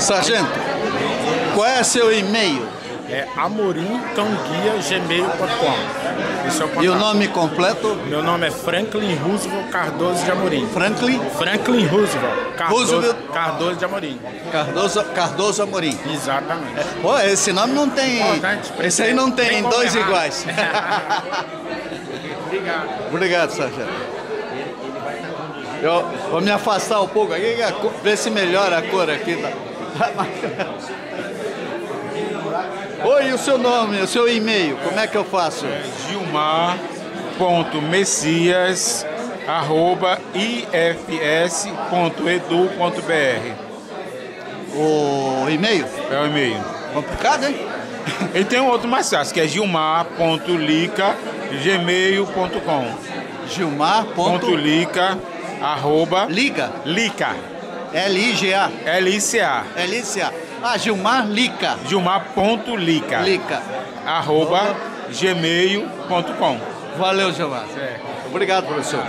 Sargento, qual é seu e-mail? É amorimcãoguia.gmail.com Esse é o E o nome completo? Meu nome é Franklin Roosevelt Cardoso de Amorim. Franklin Franklin Roosevelt Cardoso, Roosevelt. Cardoso de Amorim. Cardoso, Cardoso Amorim. Exatamente. Pô, esse nome não tem. Tá, gente, Esse aí não tem, tem dois errar. iguais. Obrigado. Obrigado, Sargento. Eu vou me afastar um pouco aqui, ver se melhora a cor aqui. da- Oi, o seu nome, o seu e-mail, como é que eu faço? gilmar.messias arroba ifs.edu.br O e-mail? é o e-mail. Complicado, hein? E tem um outro mais fácil, que é gilmar.lica gmail.com Gilmar. ponto lica arroba Liga. lica L-I-G-A. L-I-C-A L-I-C-A. Ah, Gilmar Lica. gilmar.lica Lica. arroba gmail.com Valeu, Gilmar. Certo. Obrigado, professor.